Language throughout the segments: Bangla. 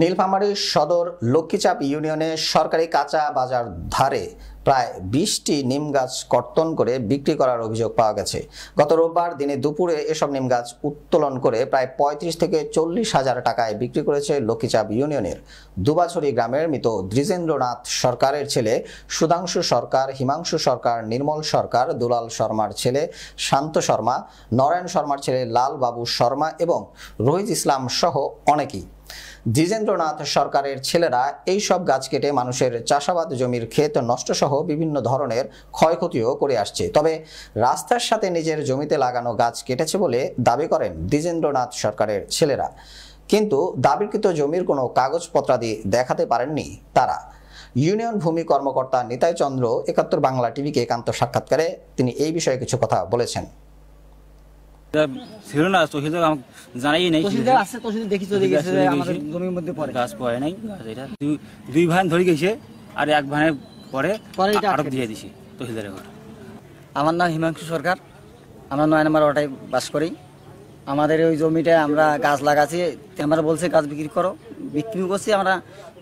নীলফামারীর সদর লক্ষ্মীচাপ ইউনিয়নে সরকারি কাঁচা বাজার ধারে প্রায় বিশটি নিম গাছ কর্তন করে বিক্রি করার অভিযোগ পাওয়া গেছে। গত রোববার দিনে দুপুরে এসব নিম গাছ উত্তোলন করে প্রায় পঁয়ত্রিশ থেকে চল্লিশ হাজার টাকায় বিক্রি করেছে লক্ষ্মীচাপ ইউনিয়নের দুবাছড়ি গ্রামের মৃত দ্বিজেন্দ্রনাথ সরকারের ছেলে, সুধাংশু সরকার, হিমাংশু সরকার, নির্মল সরকার, দুলাল শর্মার ছেলে, শান্ত শর্মা নরায়ণ শর্মার ছেলে লাল বাবু শর্মা এবং রোহিত ইসলাম সহ অনেকেই। দ্বিজেন্দ্রনাথ সরকারের ছেলেরা এই সব গাছ কেটে মানুষের চাষাবাদ জমির ক্ষেত নষ্ট সহ বিভিন্ন ধরনের ক্ষয়ক্ষতিও করে আসছে। তবে রাস্তার সাথে নিজের জমিতে লাগানো গাছ কেটেছে বলে দাবি করেন দ্বিজেন্দ্রনাথ সরকারের ছেলেরা। কিন্তু দাবিকৃত জমির কোনো কাগজপত্রাদি দেখাতে পারেননি তারা। ইউনিয়ন ভূমি কর্মকর্তা নিতাই চন্দ্র, একাত্তর বাংলা টিভিকে একান্ত সাক্ষাৎকারে তিনি এই বিষয়ে কিছু কথা বলেছেন। ছিল না তহসিলদার আমাকে জানাই নাই তহসিলদার আছে তহসিলদার দেখি চলে গেছে আমাদের জমির মধ্যে পড়ে। গাছ পড়ে নাই এটা দুই- দুই ভান ধরে গেছে আর এক ভানে পরে পরে এটা দিয়ে দিছি তহসিলদারের ঘর। আমার নাম হিমাংশু সরকার। আমরা নয় নম্বর ওটাই বাস করি। আমাদের ওই জমিটায় আমরা গাছ লাগাচ্ছি আমরা বলছে গাছ বিক্রি করো। বিক্রি করছি আমরা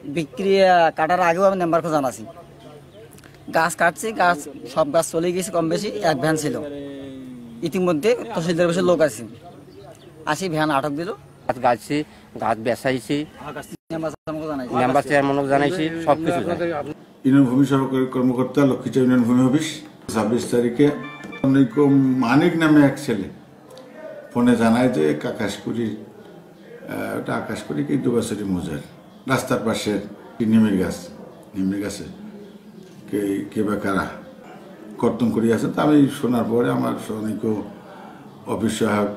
বিক্রি কাটার আগেও আমি নাম্বারকে জানাছি গাছ কাটছি গাছ সব গাছ চলে গেছে কম বেশি এক ভ্যান ছিল। ইতিমধ্যে তহসিলদার বসে লোক আছে। আসি ভ্যান আটক দিল। গাছ গাছছি গাছ বেসাইছি। মেম্বার চেয়ারম্যানক জানাইছি সব কিছু ইউনিয়ন ভূমি সরকারি কর্মকর্তা লক্ষ্মীচা ইউনিয়ন ভূমি অফিস ছাব্বিশ তারিখে অনেক মানিক নামে এক ছেলে ফোনে জানায় যে আকাশকুড়ি ওটা আকাশকুড়ি কি দুবাসরি মজার। রাস্তার পাশে নিমের গাছ নিমের গাছে কে কে বা কারা? কর্তন করি আছে তা আমি শোনার পরে আমার অনেক অফিস সাহেব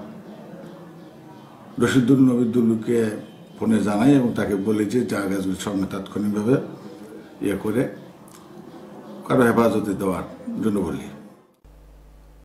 রশিদুল নবিদুল্লুকে ফোনে জানাই এবং তাকে বলি যে যা গাছগুলি সঙ্গে তাৎক্ষণিকভাবে ইয়ে করে কারও হেফাজতে দেওয়ার জন্য বলি।